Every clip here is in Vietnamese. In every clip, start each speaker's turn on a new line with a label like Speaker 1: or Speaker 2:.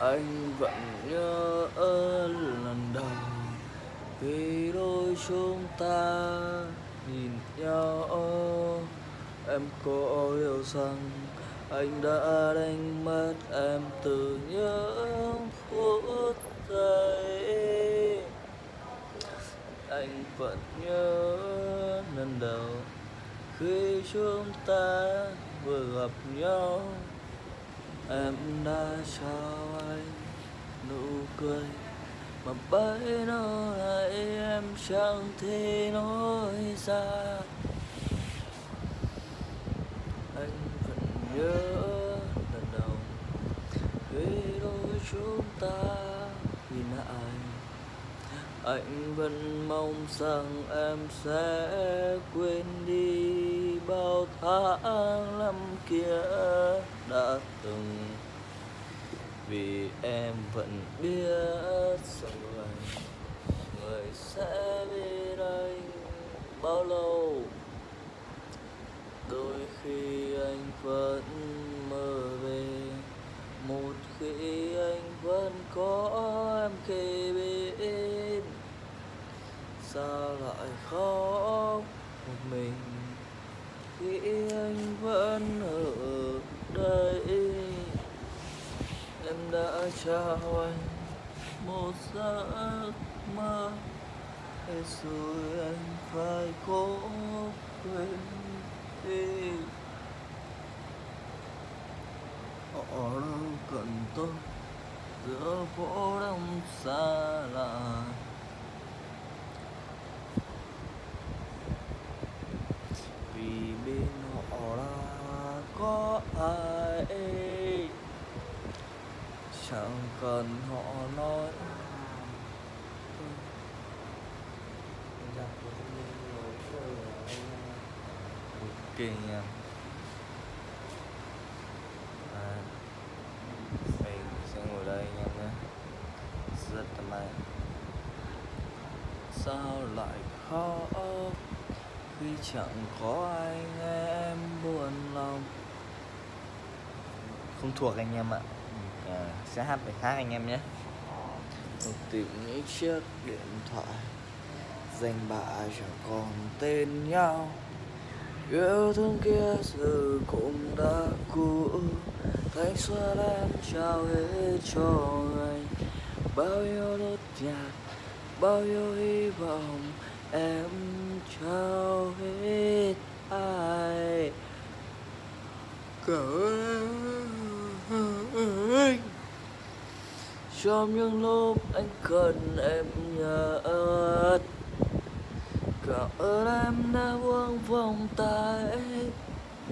Speaker 1: anh vẫn nhớ lần đầu khi đôi chúng ta nhìn nhau. Em có yêu rằng anh đã đánh mất em từ những phút giây. Anh vẫn nhớ lần đầu khi chúng ta vừa gặp nhau. Em đã trao anh cười. Mà bấy nó nay em chẳng thể nói ra. Anh vẫn nhớ lần đầu khi đôi chúng ta nhìn lại anh vẫn mong rằng em sẽ quên đi bao tháng năm kia đã từng vì em vẫn biết rằng người người sẽ biết anh bao lâu. Đôi khi anh vẫn mơ về, một khi anh vẫn có em khi bên sao lại khóc một mình. Khi anh vẫn ở đây đã trao anh một giấc mơ. Để rồi anh phải cố quên đi. Họ đâu cần tôi giữa phố đông xa lạ vì bên họ là có ai chẳng cần họ nó ok nha à, mình sẽ ngồi đây anh em nhé. Rất là may. Sao lại khó khi chẳng có anh em buồn lòng? Không thuộc anh em ạ. à, Ờ, sẽ hát bài khác anh em nhé. Tôi tìm những chiếc điện thoại danh bạ chẳng còn tên nhau. Yêu thương kia giờ cũng đã cũ. Thanh xuân em trao hết cho anh. Bao nhiêu nốt nhạc, bao nhiêu hy vọng em trao hết ai. Cảm ơn anh trong những lúc anh cần em nhất. Cảm ơn em đã buông vòng tay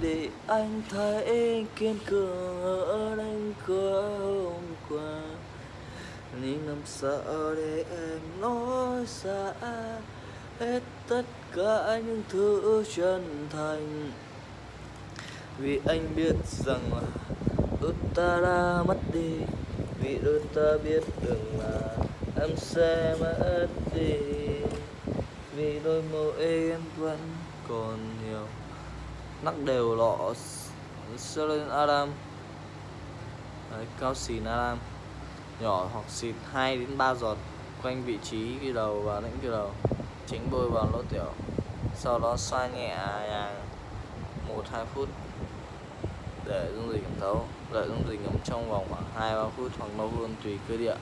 Speaker 1: để anh thấy kiên cường ở anh cửa hôm qua nhưng làm sao để em nói ra hết tất cả những thứ chân thành. Vì anh biết rằng là ta đã mất đi vì đôi ta biết được là em sẽ mất đi. Vì đôi môi em vẫn còn nhiều. Nắc đều lọ sơ lên Adam. Đấy, cao xìn Adam. Nhỏ hoặc xịt 2 đến 3 giọt quanh vị trí cái đầu và lĩnh cái đầu. Chính bôi vào lỗ tiểu. Sau đó xoa nhẹ nhàng một hai phút để dung dịch ẩm thấu. Đợi dung dịch ngấm trong vòng khoảng hai ba phút hoặc lâu hơn tùy cơ địa.